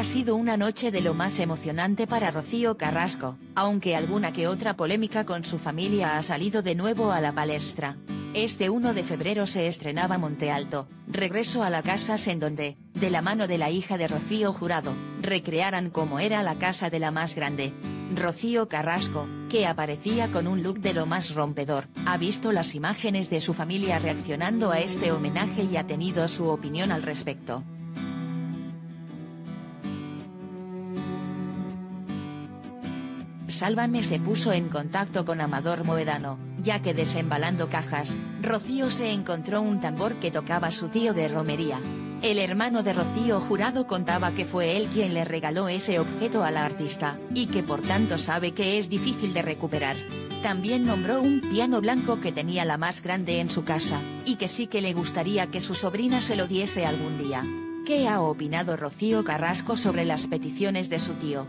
Ha sido una noche de lo más emocionante para Rocío Carrasco, aunque alguna que otra polémica con su familia ha salido de nuevo a la palestra. Este 1 de febrero se estrenaba Monte Alto, regreso a la casa en donde, de la mano de la hija de Rocío Jurado, recrearan cómo era la casa de la más grande. Rocío Carrasco, que aparecía con un look de lo más rompedor, ha visto las imágenes de su familia reaccionando a este homenaje y ha tenido su opinión al respecto. Sálvame se puso en contacto con Amador Moedano, ya que desembalando cajas, Rocío se encontró un tambor que tocaba su tío de romería. El hermano de Rocío Jurado contaba que fue él quien le regaló ese objeto a la artista, y que por tanto sabe que es difícil de recuperar. También nombró un piano blanco que tenía la más grande en su casa, y que sí que le gustaría que su sobrina se lo diese algún día. ¿Qué ha opinado Rocío Carrasco sobre las peticiones de su tío?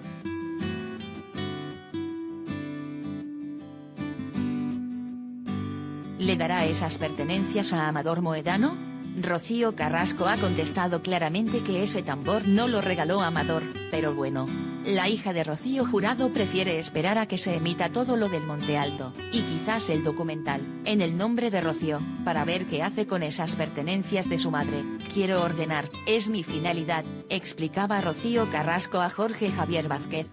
¿Le dará esas pertenencias a Amador Moedano? Rocío Carrasco ha contestado claramente que ese tambor no lo regaló Amador, pero bueno. La hija de Rocío Jurado prefiere esperar a que se emita todo lo del Monte Alto, y quizás el documental, en el nombre de Rocío, para ver qué hace con esas pertenencias de su madre. Quiero ordenar, es mi finalidad, explicaba Rocío Carrasco a Jorge Javier Vázquez.